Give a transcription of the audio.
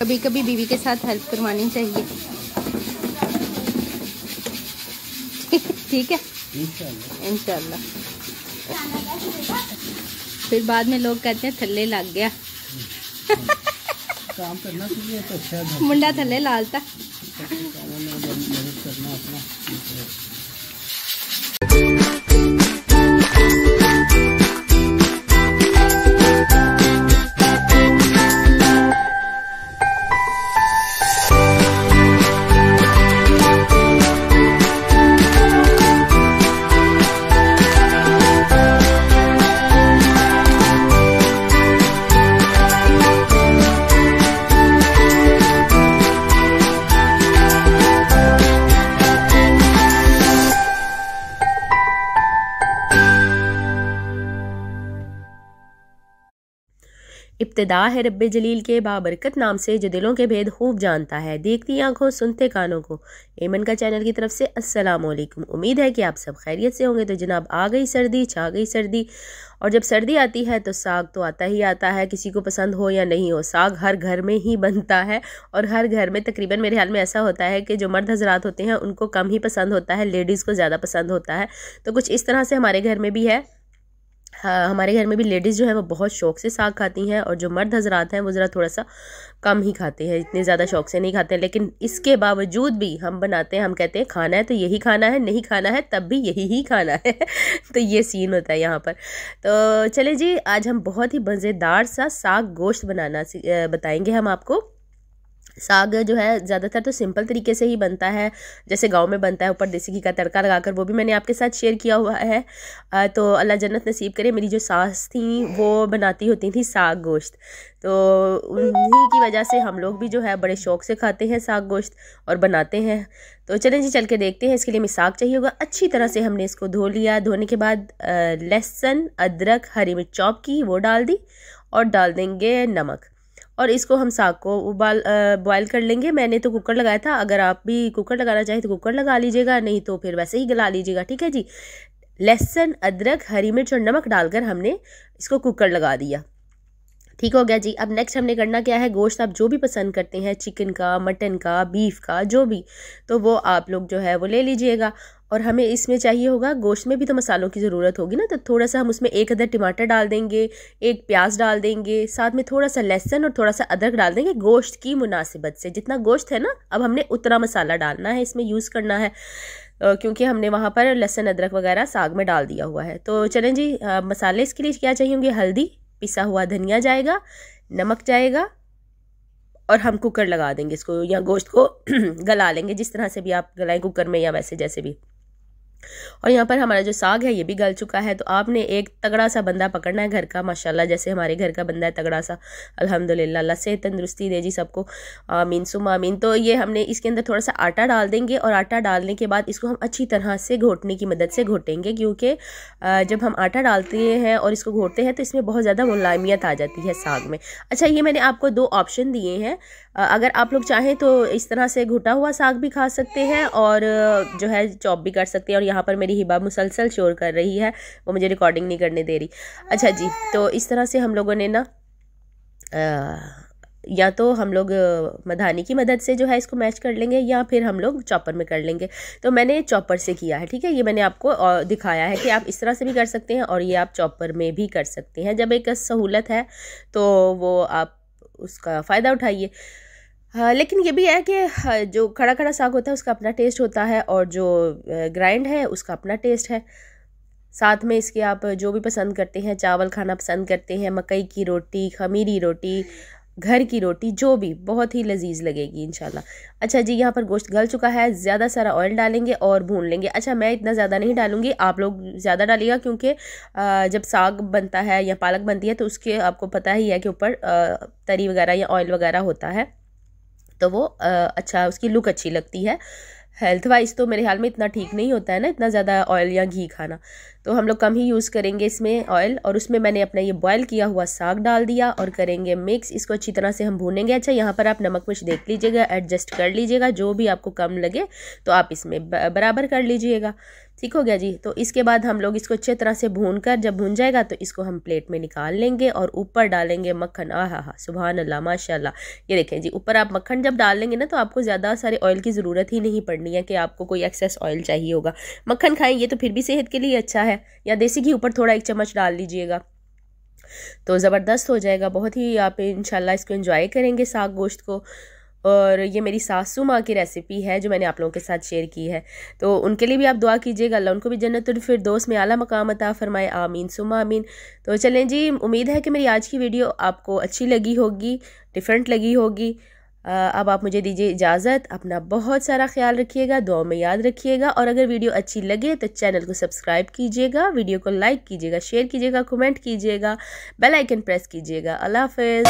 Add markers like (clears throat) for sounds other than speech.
कभी कभी बीवी के साथ हेल्प करवानी चाहिए। ठीक है? इंशाल्लाह। फिर बाद में लोग कहते हैं थल्ले लग गया। काम करना चाहिए तो अच्छा मुंडा थल्ले लालता। इब्तदा है रब जलील के बाबरकत नाम से, जो दिलों के भेद खूब जानता है। देखती आँखों, सुनते कानों को। एमन का चैनल की तरफ़ से, अस्सलाम वालेकुम उम्मीद है कि आप सब खैरियत से होंगे। तो जनाब, आ गई सर्दी, छा गई सर्दी। और जब सर्दी आती है तो साग तो आता ही आता है, किसी को पसंद हो या नहीं हो। साग हर घर में ही बनता है, और हर घर में तकरीबन मेरे ख्याल में ऐसा होता है कि जो मर्द हजरात होते हैं, उनको कम ही पसंद होता है, लेडीज़ को ज़्यादा पसंद होता है। तो कुछ इस तरह से हमारे घर में भी हाँ। हमारे घर में भी लेडीज़ जो है वो बहुत शौक से साग खाती हैं और जो मर्द हजरात हैं वो ज़रा थोड़ा सा कम ही खाते हैं, इतने ज़्यादा शौक से नहीं खाते हैं। लेकिन इसके बावजूद भी हम बनाते हैं, हम कहते हैं, खाना है तो यही खाना है, नहीं खाना है तब भी यही ही खाना है। (laughs) तो ये सीन होता है यहाँ पर। तो चले जी, आज हम बहुत ही मज़ेदार सा साग गोश्त बनाना बताएँगे हम आपको। साग जो है, ज़्यादातर तो सिंपल तरीके से ही बनता है। जैसे गाँव में बनता है, ऊपर देसी घी का तड़का लगाकर, वो भी मैंने आपके साथ शेयर किया हुआ है। तो अल्लाह जन्नत नसीब करे, मेरी जो सास थी, वो बनाती होती थी साग गोश्त। तो उन्हीं की वजह से हम लोग भी जो है, बड़े शौक से खाते हैं साग गोश्त और बनाते हैं। तो चलें जी, चल के देखते हैं, इसके लिए हमें साग चाहिए होगा। अच्छी तरह से हमने इसको धो लिया। धोने के बाद लहसुन, अदरक, हरी मिर्च चॉप की, वो डाल दी और डाल देंगे नमक। और इसको हम साग को उबाल बॉयल कर लेंगे। मैंने तो कुकर लगाया था। अगर आप भी कुकर लगाना चाहें तो कुकर लगा लीजिएगा, नहीं तो फिर वैसे ही गला लीजिएगा, ठीक है जी? लहसुन, अदरक, हरी मिर्च और नमक डालकर हमने इसको कुकर लगा दिया। ठीक हो गया जी। अब नेक्स्ट हमने करना क्या है? गोश्त आप जो भी पसंद करते हैं चिकन का मटन का बीफ का, जो भी तो वो आप लोग जो है वो ले लीजिएगा। और हमें इसमें चाहिए होगा, गोश्त में भी तो मसालों की ज़रूरत होगी ना तो थोड़ा सा हम उसमें एक अदर टमाटर डाल देंगे, एक प्याज डाल देंगे, साथ में थोड़ा सा लहसन और थोड़ा सा अदरक डाल देंगे, गोश्त की मुनासिबत से। जितना गोश्त है ना, अब हमने उतना मसाला डालना है, इसमें यूज़ करना है। क्योंकि हमने वहाँ पर लहसन, अदरक वगैरह साग में डाल दिया हुआ है। तो चलें जी मसाले इसके लिए क्या चाहिए होंगे? हल्दी पिसा हुआ धनिया जाएगा, नमक जाएगा और हम कुकर लगा देंगे इसको या गोश्त को (clears throat) गला लेंगे जिस तरह से भी आप गलाएँ कुकर में या वैसे जैसे भी। और यहाँ पर हमारा जो साग है, ये भी गल चुका है। तो आपने एक तगड़ा सा बंदा पकड़ना है घर का, माशाल्लाह, जैसे हमारे घर का बंदा है, तगड़ा सा। अल्हम्दुलिल्लाह, अल्लाह से तंदुरुस्ती दे जी सबको। आमीन सुम आमीन। तो ये हमने इसके अंदर थोड़ा सा आटा डाल देंगे और आटा डालने के बाद इसको हम अच्छी तरह से घोटने की मदद से घोटेंगे, क्योंकि जब हम आटा डालते हैं और इसको घोटते हैं तो इसमें बहुत ज़्यादा मुलायमियत आ जाती है साग में। अच्छा ये मैंने आपको दो ऑप्शन दिए हैं। अगर आप लोग चाहें तो इस तरह से घुटा हुआ साग भी खा सकते हैं और जो है चॉप भी कर सकते हैं। और यहाँ पर मेरी हिबा मुसलसल शोर कर रही है, वो मुझे रिकॉर्डिंग नहीं करने दे रही। अच्छा जी तो इस तरह से हम लोगों ने ना या तो हम लोग मधानी की मदद से जो है इसको मैच कर लेंगे या फिर हम लोग चॉपर में कर लेंगे। तो मैंने चॉपर से किया है, ठीक है? ये मैंने आपको दिखाया है कि आप इस तरह से भी कर सकते हैं और ये आप चॉपर में भी कर सकते हैं। जब एक सहूलत है तो वो आप उसका फ़ायदा उठाइए। लेकिन ये भी है कि जो खड़ा खड़ा साग होता है, उसका अपना टेस्ट होता है और जो ग्राइंड है, उसका अपना टेस्ट है। साथ में इसके आप जो भी पसंद करते हैं, चावल खाना पसंद करते हैं, मकई की रोटी, खमीरी रोटी, घर की रोटी, जो भी, बहुत ही लजीज लगेगी इनशाला अच्छा जी, यहाँ पर गोश्त गल चुका है, ज़्यादा सारा ऑयल डालेंगे और भून लेंगे। अच्छा मैं इतना ज़्यादा नहीं डालूँगी, आप लोग ज़्यादा डालिएगा क्योंकि जब साग बनता है या पालक बनती है तो उसके आपको पता ही है कि ऊपर तरी वगैरह या ऑयल वगैरह होता है। तो वो अच्छा उसकी लुक अच्छी लगती है। हेल्थ वाइज तो मेरे ख्याल में इतना ठीक नहीं होता है ना, इतना ज़्यादा ऑयल या घी खाना। तो हम लोग कम ही यूज़ करेंगे इसमें ऑयल और उसमें मैंने अपना ये बॉयल किया हुआ साग डाल दिया और करेंगे मिक्स इसको अच्छी तरह से हम भूनेंगे। अच्छा यहाँ पर आप नमक मिर्च देख लीजिएगा एडजस्ट कर लीजिएगा, जो भी आपको कम लगे तो आप इसमें बराबर कर लीजिएगा। ठीक हो गया जी। तो इसके बाद हम लोग इसको अच्छे तरह से भून कर जब भून जाएगा तो इसको हम प्लेट में निकाल लेंगे और ऊपर डालेंगे मक्खन। आ हा हा सुबहान अल्लाह माशाल्लाह। ये देखें जी, ऊपर आप मक्खन जब डाल लेंगे ना तो आपको ज़्यादा सारे ऑयल की ज़रूरत ही नहीं पड़नी है कि आपको कोई एक्सेस ऑयल चाहिए होगा। मक्खन खाएँ, ये तो फिर भी सेहत के लिए अच्छा है। या देसी घी ऊपर थोड़ा एक चम्मच डाल लीजिएगा। तो ज़बरदस्त हो जाएगा। बहुत ही आप इंशाल्लाह इसको एंजॉय करेंगे साग गोश्त को। और ये मेरी सासू माँ की रेसिपी है, जो मैंने आप लोगों के साथ शेयर की है। तो उनके लिए भी आप दुआ कीजिएगा, अल्लाह उनको भी जन्नत फिर दोस्त में आला मकाम अता फरमाए। आमीन सुमा आमीन। तो चलें जी, उम्मीद है कि मेरी आज की वीडियो आपको अच्छी लगी होगी डिफरेंट लगी होगी। अब आप मुझे दीजिए इजाज़त, अपना बहुत सारा ख्याल रखिएगा दुआ में याद रखिएगा, और अगर वीडियो अच्छी लगे तो चैनल को सब्सक्राइब कीजिएगा, वीडियो को लाइक कीजिएगा शेयर कीजिएगा कमेंट कीजिएगा बेल आइकन प्रेस कीजिएगा। अल्लाह हाफिज़।